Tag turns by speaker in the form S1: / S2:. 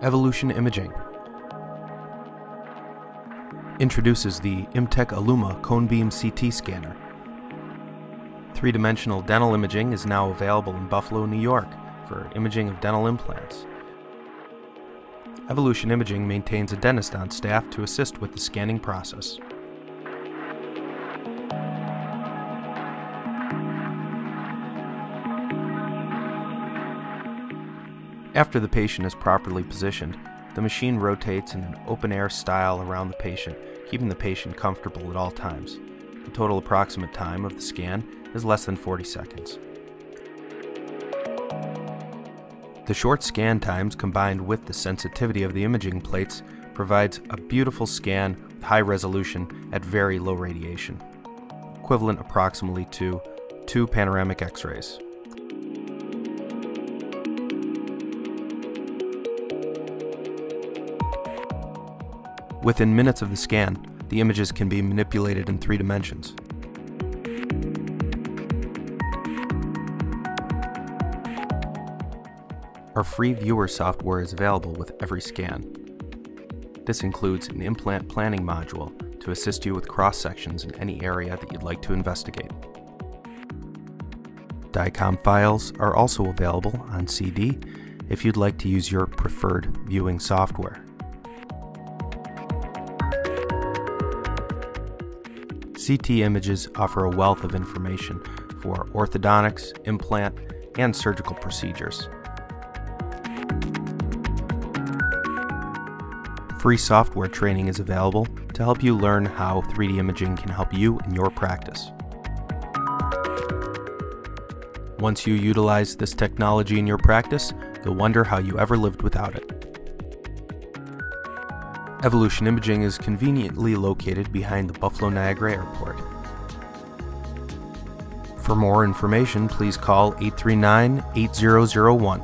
S1: Evolution Imaging introduces the IMTEC Cone Beam CT scanner. Three dimensional dental imaging is now available in Buffalo, New York for imaging of dental implants. Evolution Imaging maintains a dentist on staff to assist with the scanning process. After the patient is properly positioned, the machine rotates in an open air style around the patient, keeping the patient comfortable at all times. The total approximate time of the scan is less than 40 seconds. The short scan times combined with the sensitivity of the imaging plates provides a beautiful scan with high resolution at very low radiation, equivalent approximately to two panoramic x-rays. Within minutes of the scan, the images can be manipulated in three dimensions. Our free viewer software is available with every scan. This includes an implant planning module to assist you with cross sections in any area that you'd like to investigate. DICOM files are also available on CD if you'd like to use your preferred viewing software. CT images offer a wealth of information for orthodontics, implant, and surgical procedures. Free software training is available to help you learn how 3D imaging can help you in your practice. Once you utilize this technology in your practice, you'll wonder how you ever lived without it. Evolution Imaging is conveniently located behind the Buffalo Niagara Airport. For more information, please call 839 8001.